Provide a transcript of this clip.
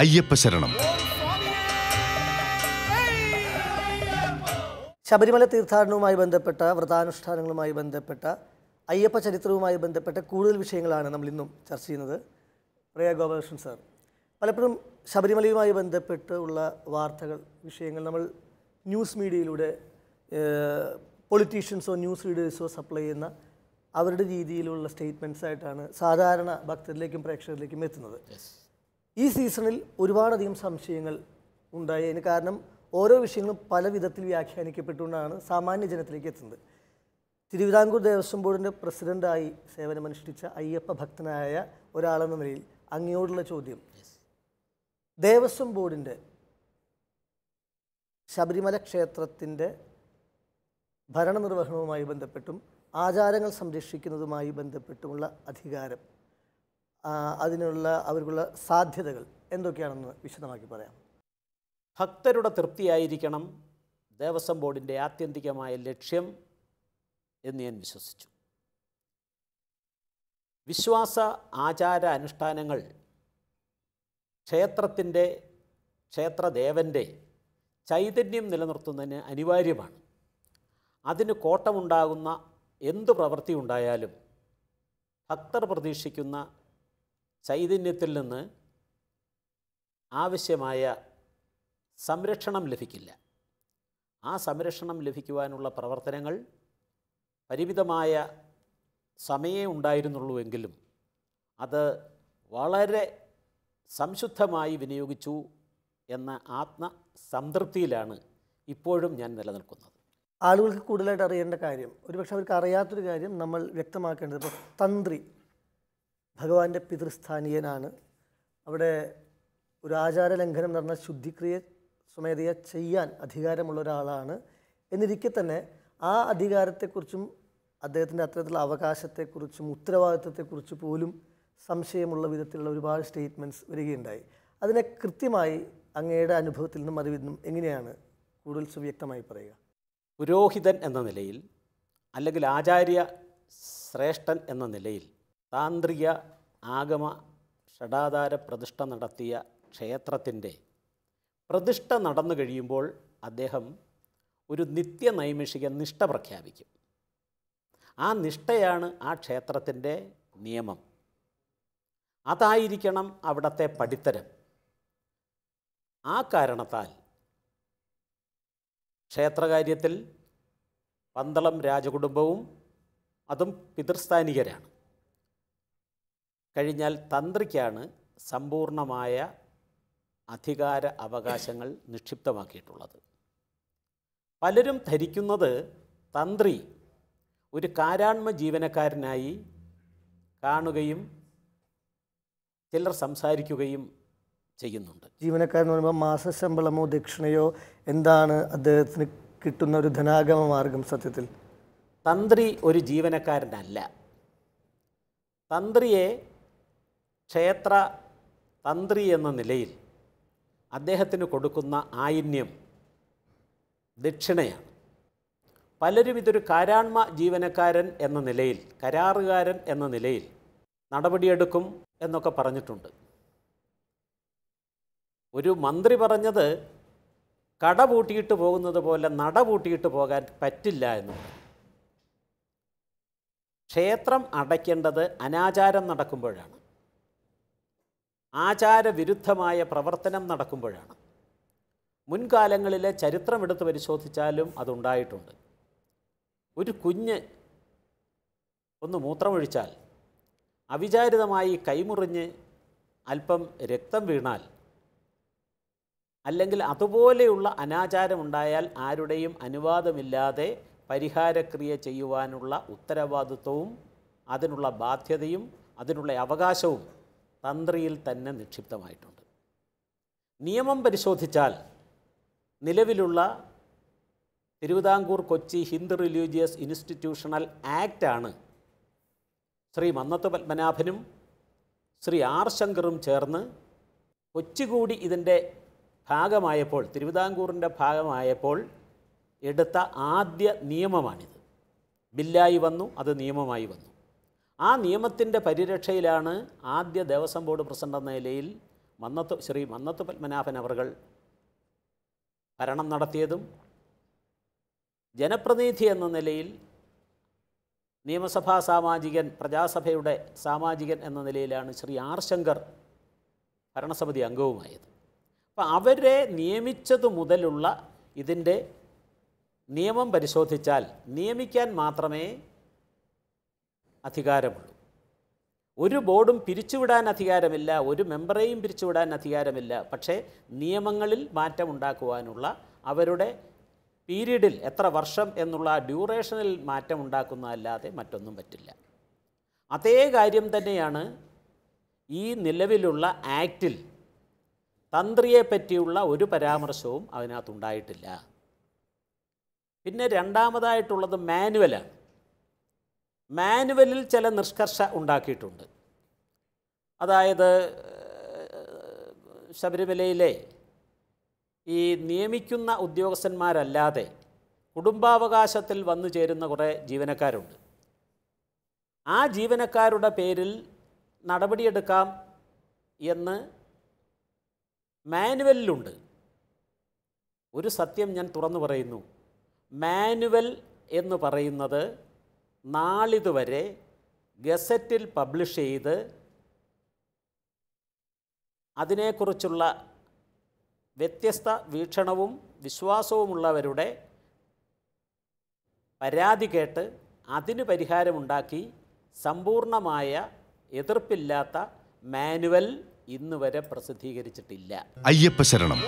അയ്യപ്പ ശരണം. ശബരിമല തീർത്ഥാടനവുമായി ബന്ധപ്പെട്ട വ്രതാനുഷ്ഠാനങ്ങളുമായി ബന്ധപ്പെട്ട അയ്യപ്പ ചരിത്രവുമായി ബന്ധപ്പെട്ട കൂടുതൽ വിഷയങ്ങളാണ് നമ്മൾ ഇന്നും ചർച്ച ചെയ്യുന്നത്. പ്രിയ ഗോപാലകൃഷ്ണൻ സാർ പലപ്പോഴും ശബരിമലയുമായി ബന്ധപ്പെട്ട് ഉള്ള വാർത്തകൾ വിഷയങ്ങൾ നമ്മൾ ന്യൂസ് മീഡിയയിലൂടെ പൊളിറ്റീഷ്യൻസോ ന്യൂസ് റീഡേഴ്സോ സപ്ലൈ ചെയ്യുന്ന അവരുടെ രീതിയിലുള്ള സ്റ്റേറ്റ്മെന്റ്സ് ആയിട്ടാണ് സാധാരണ ഭക്തരിലേക്കും പ്രേക്ഷകരിലേക്കും എത്തുന്നത്. ഈ സീസണിൽ ഒരുപാടധികം സംശയങ്ങൾ ഉണ്ടായി. അതിന് കാരണം ഓരോ വിഷയങ്ങളും പല വിധത്തിൽ വ്യാഖ്യാനിക്കപ്പെട്ടുകൊണ്ടാണ് സാമാന്യ ജനത്തിലേക്ക് എത്തുന്നത്. തിരുവിതാംകൂർ ദേവസ്വം ബോർഡിന്റെ പ്രസിഡന്റായി സേവനമനുഷ്ഠിച്ച അയ്യപ്പ ഭക്തനായ ഒരാളെന്ന നിലയിൽ അങ്ങയോടുള്ള ചോദ്യം. ദേവസ്വം ബോർഡിന്റെ ശബരിമല ക്ഷേത്രത്തിന്റെ ഭരണനിർവഹണവുമായി ബന്ധപ്പെട്ടും ആചാരങ്ങൾ സംരക്ഷിക്കുന്നതുമായി ബന്ധപ്പെട്ടുമുള്ള അധികാരം അതിനുള്ള അവർക്കുള്ള സാധ്യതകൾ എന്തൊക്കെയാണെന്ന് വിശദമാക്കി പറയാം. ഭക്തരുടെ തൃപ്തിയായിരിക്കണം ദേവസ്വം ബോർഡിന്റെ ആത്യന്തികമായ ലക്ഷ്യം എന്ന് ഞാൻ വിശ്വസിച്ചു. വിശ്വാസ ആചാര അനുഷ്ഠാനങ്ങൾ ക്ഷേത്രത്തിന്റെ ക്ഷേത്രദേവന്റെ ചൈതന്യം നിലനിർത്തുന്നതിന് അനിവാര്യമാണ്. അതിന് കോട്ടമുണ്ടാകുന്ന എന്ത് പ്രവൃത്തി ഉണ്ടായാലും ഭക്തർ പ്രതീക്ഷിക്കുന്ന ചൈതന്യത്തിൽ നിന്ന് ആവശ്യമായ സംരക്ഷണം ലഭിക്കില്ല. ആ സംരക്ഷണം ലഭിക്കുവാനുള്ള പ്രവർത്തനങ്ങൾ പരിമിതമായ സമയേ ഉണ്ടായിരുന്നുള്ളൂവെങ്കിലും അത് വളരെ സംശുദ്ധമായി വിനിയോഗിച്ചു എന്ന ആത്മസംതൃപ്തിയിലാണ് ഇപ്പോഴും ഞാൻ നിലനിൽക്കുന്നത്. ആളുകൾക്ക് കൂടുതലായിട്ട് അറിയേണ്ട കാര്യം ഒരുപക്ഷെ അവർക്ക് അറിയാത്തൊരു കാര്യം നമ്മൾ വ്യക്തമാക്കേണ്ടത് ഇപ്പോൾ തന്ത്രി ഭഗവാന്റെ പിതൃസ്ഥാനീയനാണ്. അവിടെ ഒരു ആചാര ലംഘനം നടന്ന ശുദ്ധിക്രിയ സ്വമേധയ ചെയ്യാൻ അധികാരമുള്ള ഒരാളാണ്. എന്നിരിക്കെ തന്നെ ആ അധികാരത്തെക്കുറിച്ചും അദ്ദേഹത്തിന്റെ അത്തരത്തിലുള്ള അവകാശത്തെക്കുറിച്ചും ഉത്തരവാദിത്വത്തെക്കുറിച്ച് പോലും സംശയമുള്ള വിധത്തിലുള്ള ഒരുപാട് സ്റ്റേറ്റ്മെന്റ്സ് വരികയുണ്ടായി. അതിനെ കൃത്യമായി അങ്ങയുടെ അനുഭവത്തിൽ നിന്നും അറിവിൽ നിന്നും എങ്ങനെയാണ് കൂടുതൽ സുവ്യക്തമായി പറയുക? പുരോഹിതൻ എന്ന നിലയിൽ അല്ലെങ്കിൽ ആചാര്യ ശ്രേഷ്ഠൻ എന്ന നിലയിൽ താന്ത്രിക ആഗമ ഷടാധാര പ്രതിഷ്ഠ നടത്തിയ ക്ഷേത്രത്തിന്റെ പ്രതിഷ്ഠ നടന്നു കഴിയുമ്പോൾ അദ്ദേഹം ഒരു നിത്യ നൈമിഷിക നിഷ്ഠ പ്രഖ്യാപിക്കും. ആ നിഷ്ഠയാണ് ആ ക്ഷേത്രത്തിന്റെ നിയമം. അതായിരിക്കണം അവിടുത്തെ പടിത്തരം ആ കാരണത്താൽ ക്ഷേത്രകാര്യത്തിൽ പന്തളം രാജകുടുംബവും അതും പിതൃസ്ഥാനികരാണ്. കഴിഞ്ഞാൽ തന്ത്രിക്കാണ് സമ്പൂർണമായ അധികാര അവകാശങ്ങൾ നിക്ഷിപ്തമാക്കിയിട്ടുള്ളത്. പലരും ധരിക്കുന്നത് തന്ത്രി ഒരു കാരാണ്മ ജീവനക്കാരനായി കാണുകയും ചിലർ സംസാരിക്കുകയും ചെയ്യുന്നുണ്ട്. ജീവനക്കാരൻ എന്ന് പറയുമ്പോൾ മാസശമ്പളമോ ദക്ഷിണയോ എന്താണ് അദ്ദേഹത്തിന് കിട്ടുന്ന ഒരു ധനാഗമ മാർഗം സത്യത്തിൽ? തന്ത്രി ഒരു ജീവനക്കാരനല്ല. തന്ത്രിയെ ക്ഷേത്ര തന്ത്രി എന്ന നിലയിൽ അദ്ദേഹത്തിന് കൊടുക്കുന്ന ആയിന്യം ദക്ഷിണയാണ്. പലരും ഇതൊരു കാരാൺമ ജീവനക്കാരൻ എന്ന നിലയിൽ കരാറുകാരൻ എന്ന നിലയിൽ നടപടിയെടുക്കും എന്നൊക്കെ പറഞ്ഞിട്ടുണ്ട്. ഒരു മന്ത്രി പറഞ്ഞത് കട പൂട്ടിയിട്ട് പോകുന്നത് പോലെ നട പൂട്ടിയിട്ട് പോകാൻ പറ്റില്ല എന്ന് ക്ഷേത്രം അടയ്ക്കേണ്ടത് അനാചാരം നടക്കുമ്പോഴാണ്. ആചാരവിരുദ്ധമായ പ്രവർത്തനം നടക്കുമ്പോഴാണ്. മുൻകാലങ്ങളിലെ ചരിത്രം എടുത്ത് പരിശോധിച്ചാലും അതുണ്ടായിട്ടുണ്ട്. ഒരു കുഞ്ഞ് ഒന്ന് മൂത്രമൊഴിച്ചാൽ അവിചാരിതമായി കൈമുറിഞ്ഞ് അല്പം രക്തം വീണാൽ അല്ലെങ്കിൽ അതുപോലെയുള്ള അനാചാരമുണ്ടായാൽ ആരുടെയും അനുവാദമില്ലാതെ പരിഹാരക്രിയ ചെയ്യുവാനുള്ള ഉത്തരവാദിത്വവും അതിനുള്ള ബാധ്യതയും അതിനുള്ള അവകാശവും തന്ത്രിയിൽ തന്നെ നിക്ഷിപ്തമായിട്ടുണ്ട്. നിയമം പരിശോധിച്ചാൽ നിലവിലുള്ള തിരുവിതാംകൂർ കൊച്ചി ഹിന്ദു റിലീജിയസ് ഇൻസ്റ്റിറ്റ്യൂഷണൽ ആക്റ്റാണ് ശ്രീ മന്നത്ത് പത്മനാഭനും ശ്രീ ആർ ശങ്കറും ചേർന്ന് കൊച്ചുകൂടി ഇതിന്റെ ഭാഗമായപ്പോൾ തിരുവിതാംകൂറിന്റെ ഭാഗമായപ്പോൾ എടുത്ത ആദ്യ നിയമമാണിത്. ബില്ലായി വന്നു അത് നിയമമായി വന്നു. ആ നിയമത്തിന്റെ പരിരക്ഷയിലാണ് ആദ്യ ദേവസ്വം ബോർഡ് പ്രസിഡന്റ് എന്ന നിലയിൽ മന്നത്ത് ശ്രീ മന്നത്ത് പത്മനാഭൻ അവർകൾ ഭരണം നടത്തിയതും ജനപ്രതിനിധി എന്ന നിലയിൽ നിയമസഭാ സാമാജികൻ പ്രജാസഭയുടെ സാമാജികൻ എന്ന നിലയിലാണ് ശ്രീ ആർ ശങ്കർ ഭരണസമിതി അംഗവുമായത്. അപ്പം അവരെ നിയമിച്ചതു മുതലുള്ള ഇതിന്റെ നിയമം പരിശോധിച്ചാൽ നിയമിക്കാൻ മാത്രമേ അധികാരമുള്ളൂ. ഒരു ബോർഡും പിരിച്ചുവിടാൻ അധികാരമില്ല ഒരു മെമ്പറേയും പിരിച്ചുവിടാൻ അധികാരമില്ല. പക്ഷേ നിയമങ്ങളിൽ മാറ്റമുണ്ടാക്കുവാനുള്ള അവരുടെ പീരീഡിൽ എത്ര വർഷം എന്നുള്ള ഡ്യൂറേഷനിൽ മാറ്റം മാറ്റമുണ്ടാക്കുന്നതല്ലാതെ മറ്റൊന്നും പറ്റില്ല. അതേ കാര്യം തന്നെയാണ് ഈ നിലവിലുള്ള ആക്റ്റിൽ തന്ത്രിയെ പറ്റിയുള്ള ഒരു പരാമർശവും അതിനകത്തുണ്ടായിട്ടില്ല. പിന്നെ രണ്ടാമതായിട്ടുള്ളത് മാനുവലാണ്. മാനുവലിൽ ചില നിഷ്കർഷ ഉണ്ടാക്കിയിട്ടുണ്ട്. അതായത് ശബരിമലയിലെ ഈ നിയമിക്കുന്ന ഉദ്യോഗസ്ഥന്മാരല്ലാതെ കുടുംബാവകാശത്തിൽ വന്നു ചേരുന്ന കുറേ ജീവനക്കാരുണ്ട്. ആ ജീവനക്കാരുടെ പേരിൽ നടപടിയെടുക്കാം എന്ന് മാനുവലിലുണ്ട്. ഒരു സത്യം ഞാൻ തുറന്നു പറയുന്നു. മാനുവൽ എന്ന് പറയുന്നത് നാളിതുവരെ ഗസറ്റിൽ പബ്ലിഷ് ചെയ്ത് അതിനെക്കുറിച്ചുള്ള വ്യത്യസ്ത വീക്ഷണവും വിശ്വാസവുമുള്ളവരുടെ പരാതി കേട്ട് അതിന് പരിഹാരമുണ്ടാക്കി സമ്പൂർണമായ എതിർപ്പില്ലാത്ത മാനുവൽ ഇന്നുവരെ പ്രസിദ്ധീകരിച്ചിട്ടില്ല. അയ്യപ്പ ശരണം.